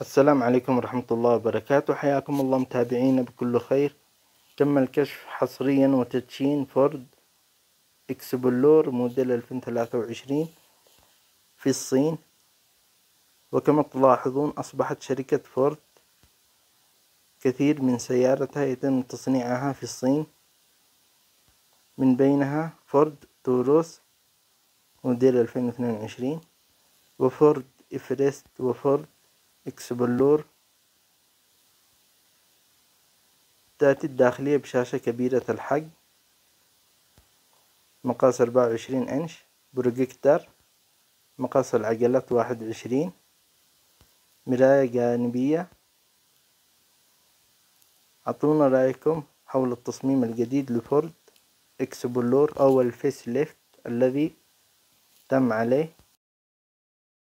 السلام عليكم ورحمة الله وبركاته. حياكم الله متابعينا بكل خير. تم الكشف حصريا وتدشين فورد إكسبلور موديل ألفين ثلاثة وعشرين في الصين. وكما تلاحظون أصبحت شركة فورد كثير من سيارتها يتم تصنيعها في الصين. من بينها فورد توروس موديل ألفين واثنين وعشرين وفورد إفرست وفورد إكسبلور. تأتي الداخلية بشاشة كبيرة الحجم. مقاس أربعة وعشرين إنش. بروجيكتر. مقاس العجلات واحد وعشرين. مراية جانبية. أعطونا رأيكم حول التصميم الجديد لفورد. إكسبلور أو الفيس ليفت الذي تم عليه.